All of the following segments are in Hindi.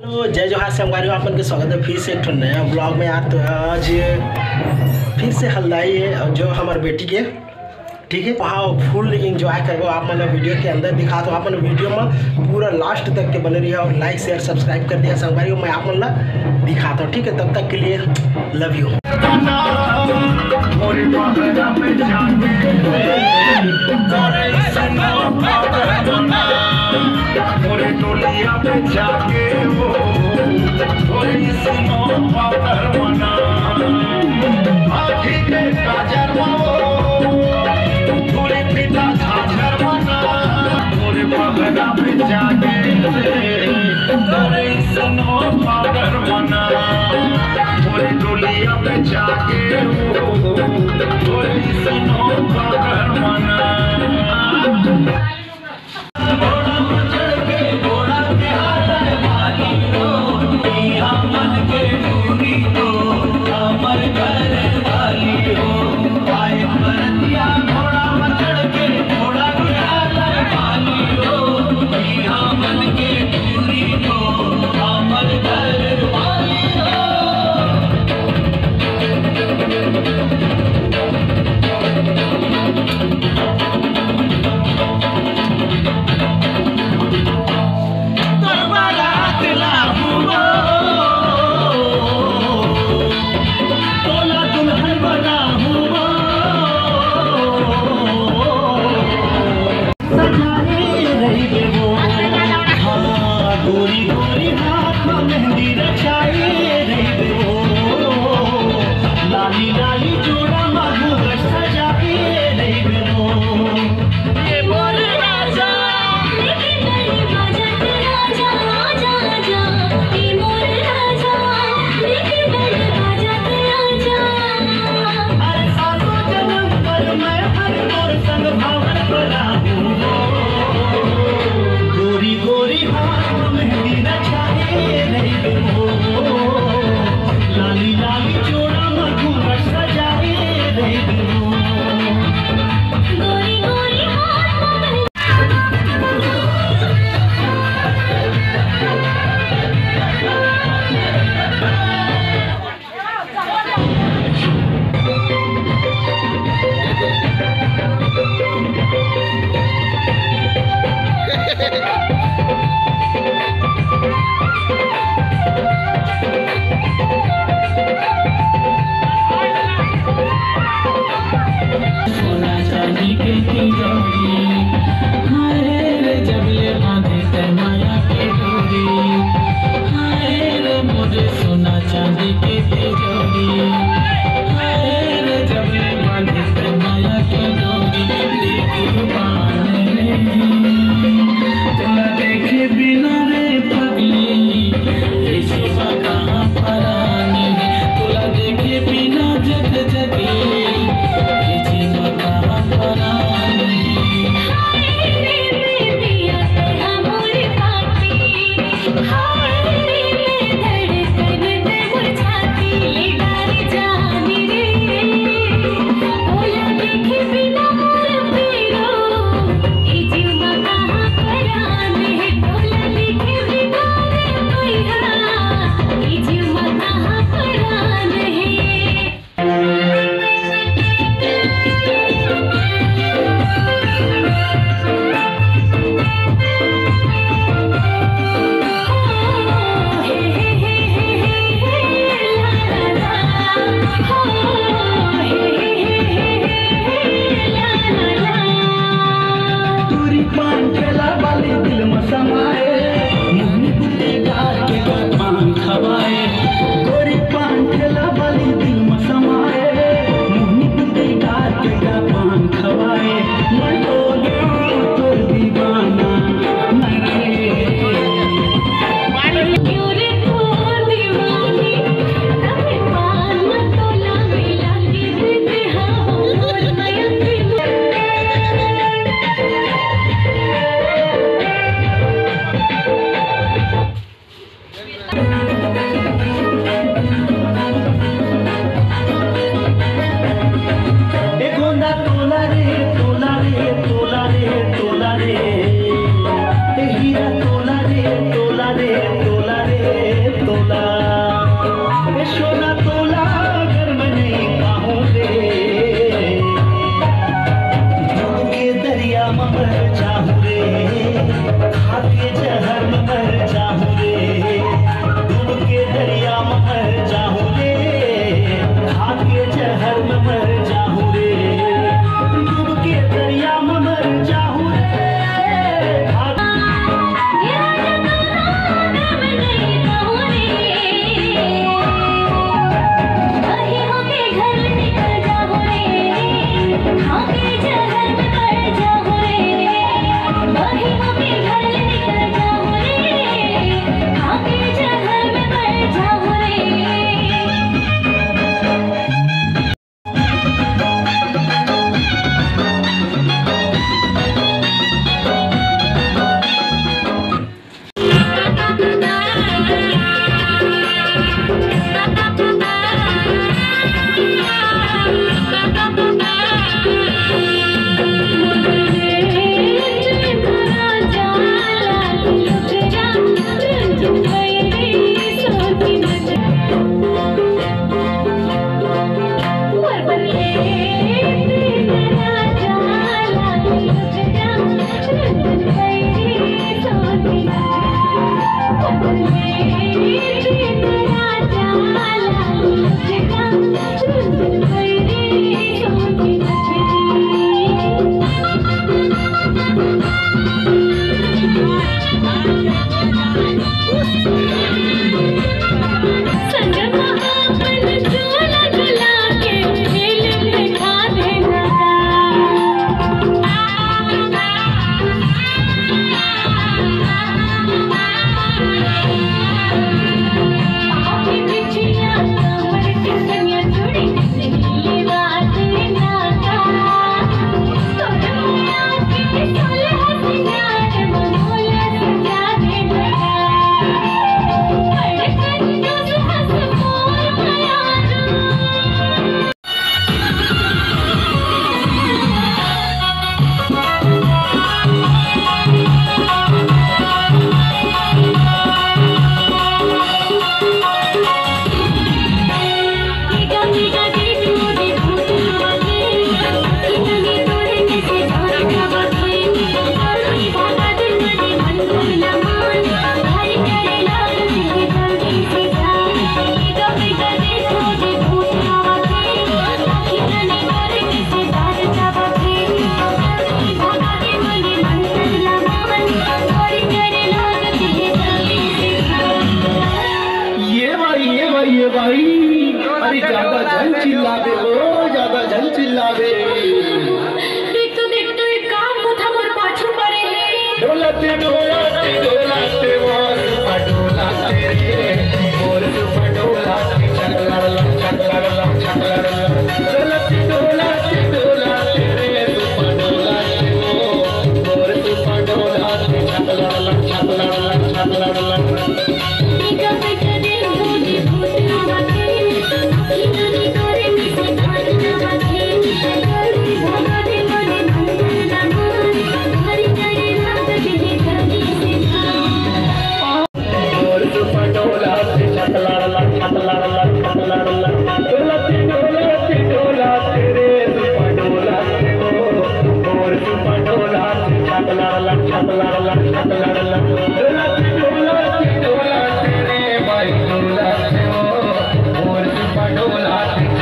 हेलो जय जोहार से हमारे आपन के स्वागत है फिर से एक नया ब्लॉग में यार तो आज फिर से हल्दाई है और जो हमारे बेटी के ठीक है वहाँ फुल इंजॉय करो आप मन वीडियो के अंदर दिखा तो आप वीडियो में पूरा लास्ट तक के बने रहिए और लाइक शेयर सब्सक्राइब कर दिया संगवारी मैं आप मन ला दिखाता हूँ ठीक है तब तक के लिए लव यू করে তুলিয়া বেচাকে ও। ওই সুনো পাতার মনা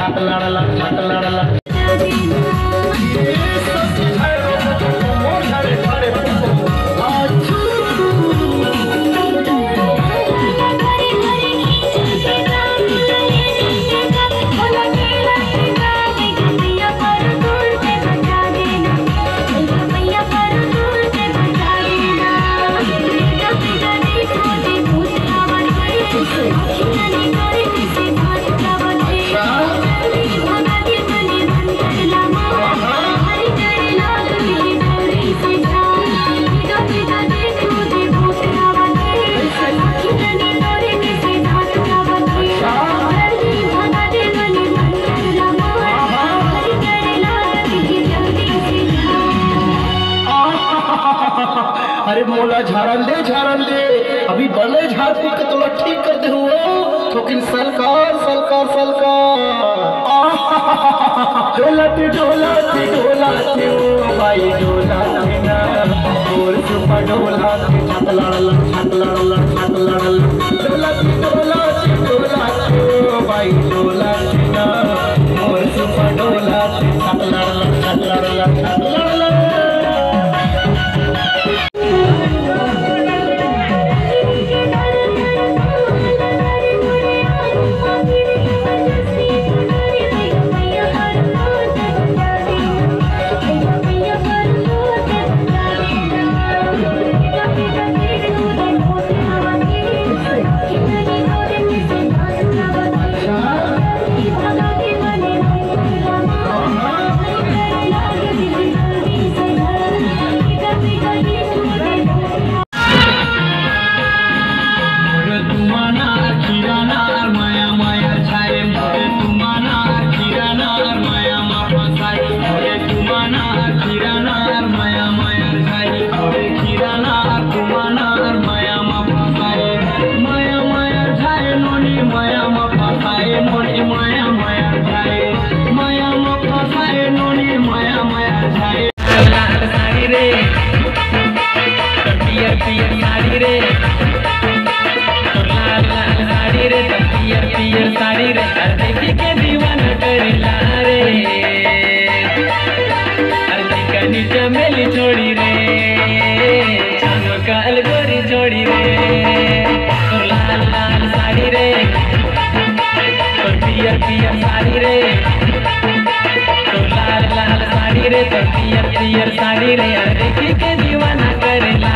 ಆಟಲಾಡಲ್ಲ ಮಾತನಾಡಲ್ಲ आदमी के तुम ठीक कर दे हुए। ठोकिन सलकार सलकार सलकार। ढोलाती ढोलाती ढोलाती ओ भाई ढोलाती ना बोल चुपा ढोलाती छत लड़ लड़ छत लड़ लड़ छत लड़ लड़ ढोलाती ढोलाती पियर पियर साड़ी रे के दीवाना करेला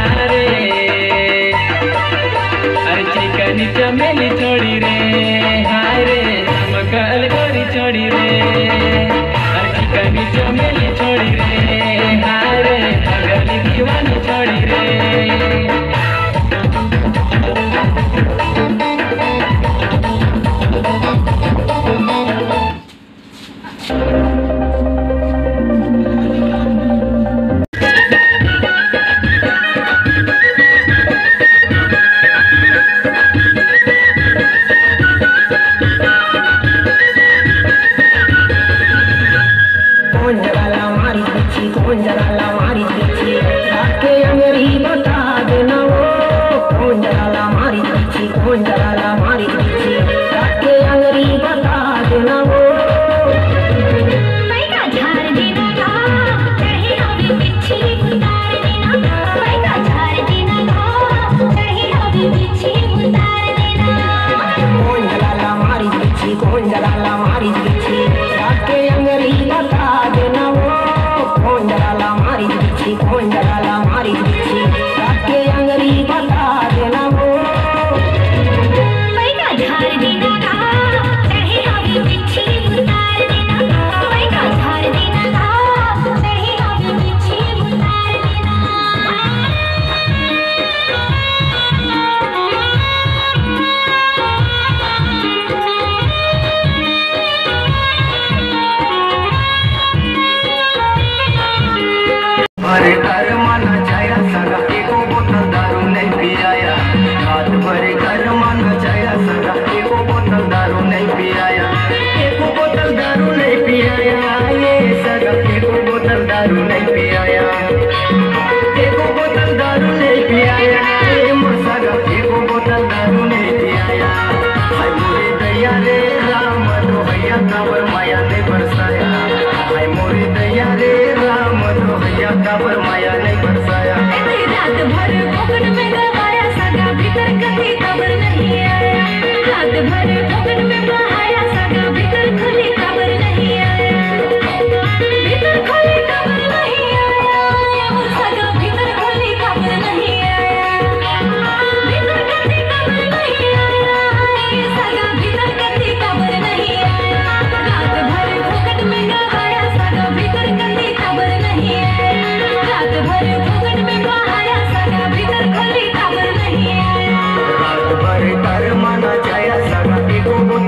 I'm ya kabur maya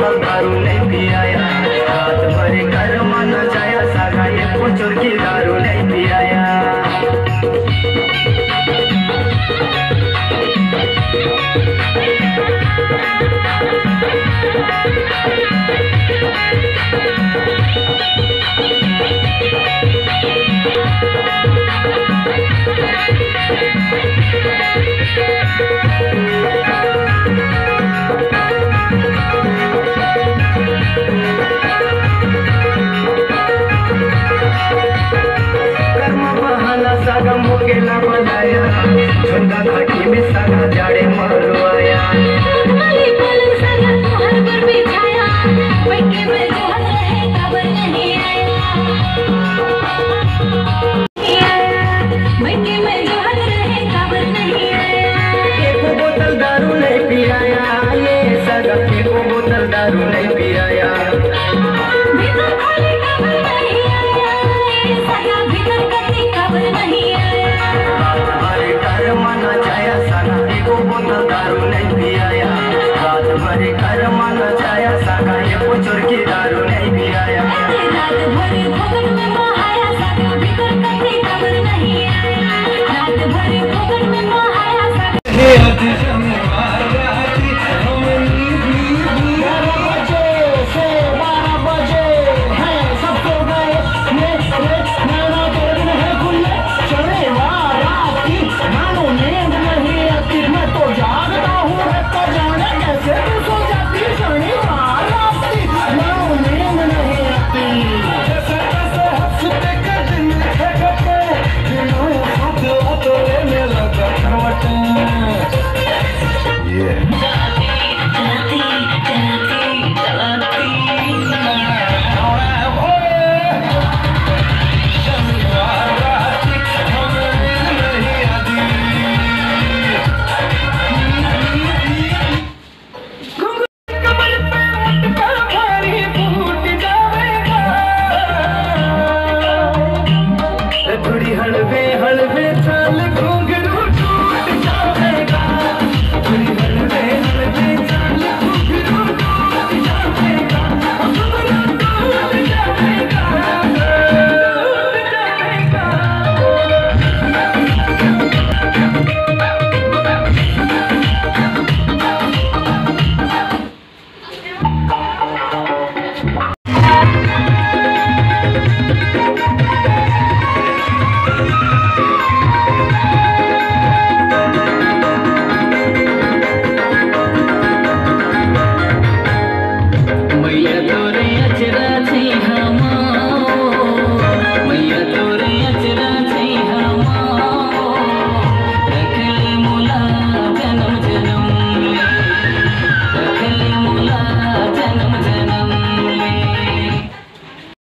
दारू ने दिया me